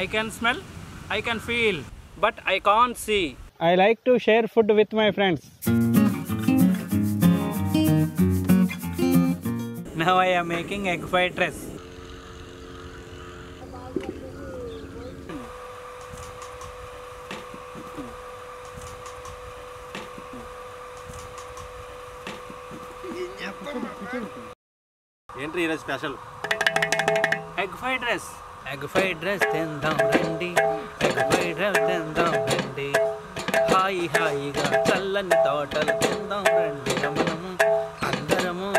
I can smell, I can feel, but I can't see. I like to share food with my friends. Now I am making egg fried rice. Entry is special. Egg fried rice egg fried rice తిందాం రండి egg fried rice తిందాం రండి హాయి హాయిగా చల్లని తోటలు తిందాం రండి అందరము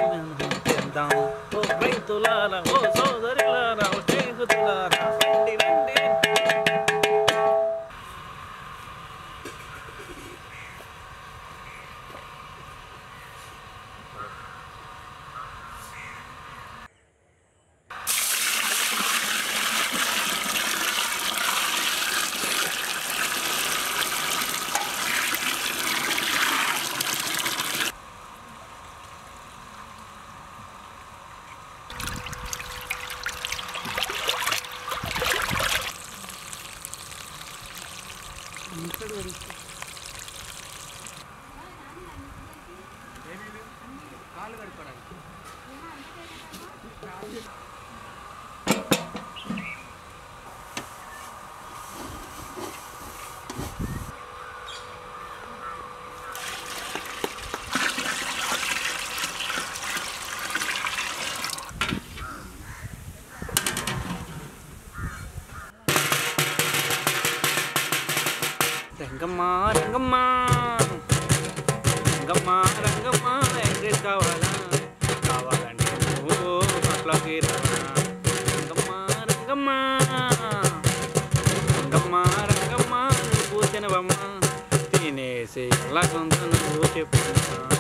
తిందాం ఓ రైతులాల ఓ సోదరి రంగమ్మా రంగమ్మా రంగమ్మా ఎంకరేజ్ కావాలా కావాలంటే నువ్వు అట్లోకి రంగమ్మ రంగమ్మా రంగమ్మ రంగమ్మ నువ్వు కూర్చొనివమ్మ తినేసి ఎలా కొంత నువ్వు చెప్పమ్మా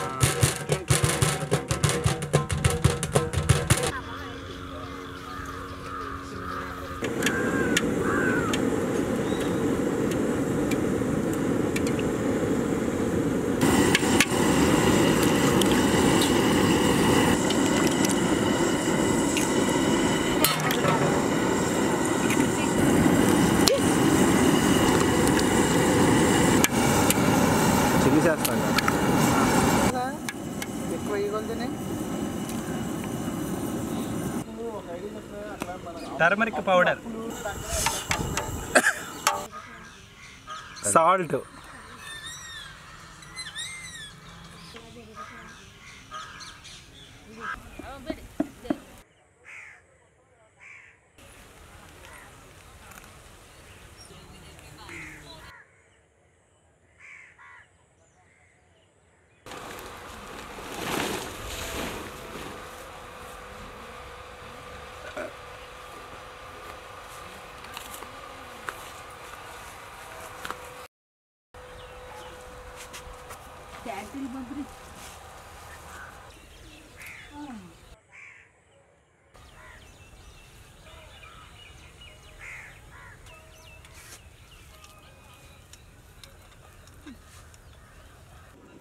చేస్తాం ఎక్కువ ఇవ్వగలదని turmeric powder salt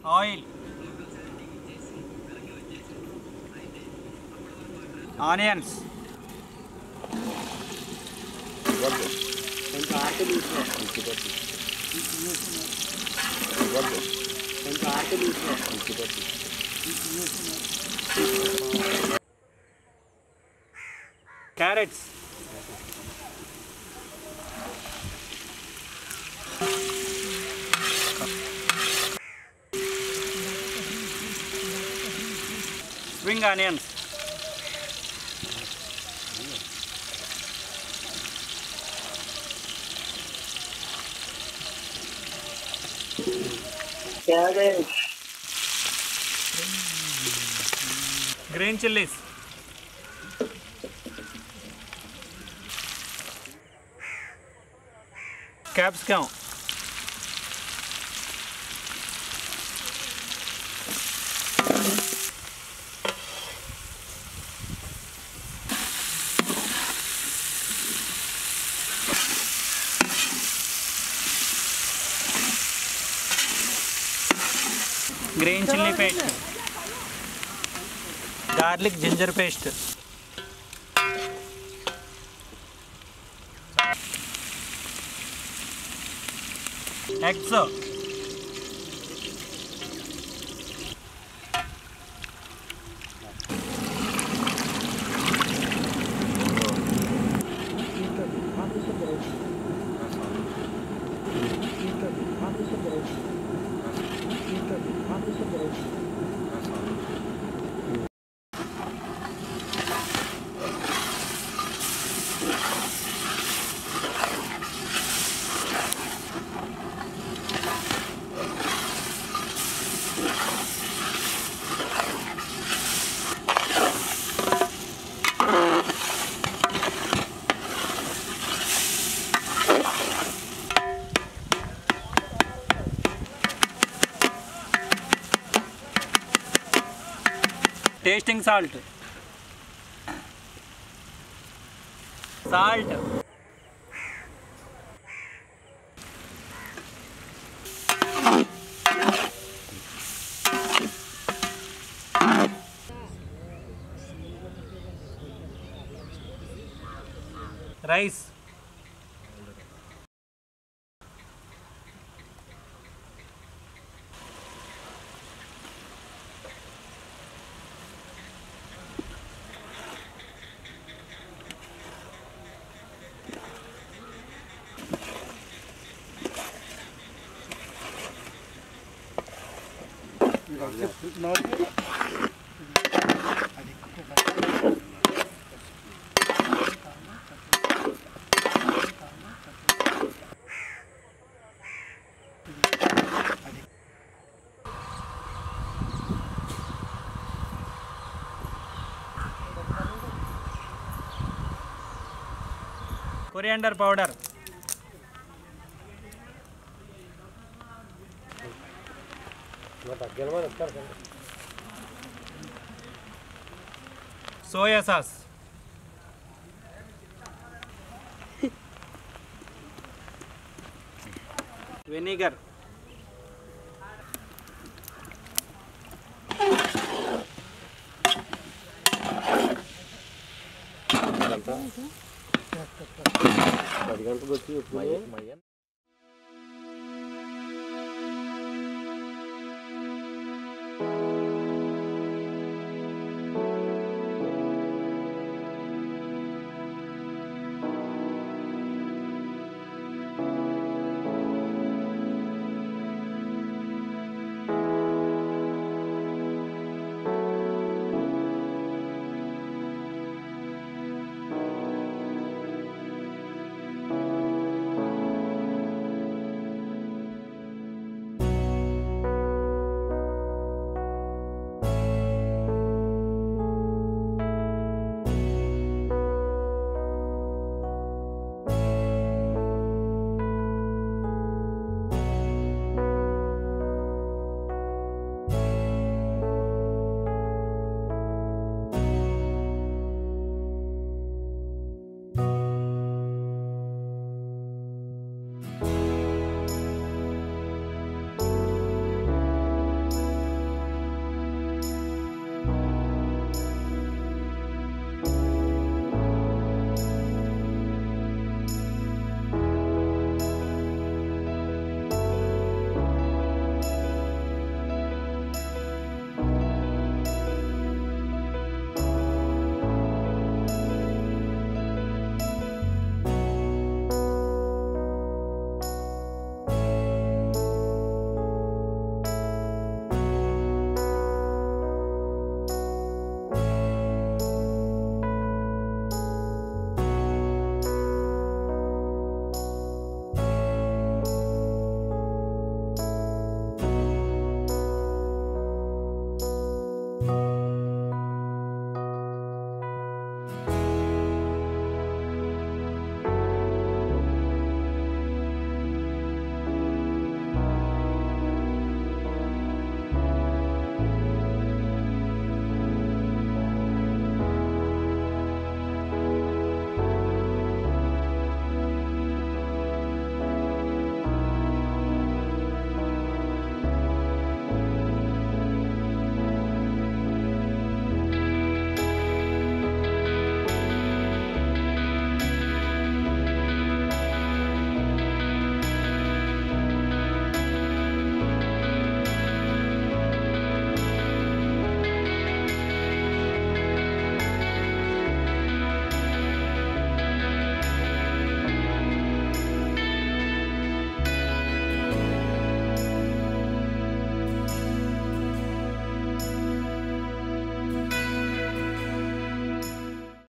Oil. Onions. Carrots. Spring onions. carrots. Green chilies. Capsicum. Chilli paste garlic ginger paste x tasting salt. Salt. Rice. Coriander powder Soya sauce. Vinegar.